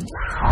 Wow.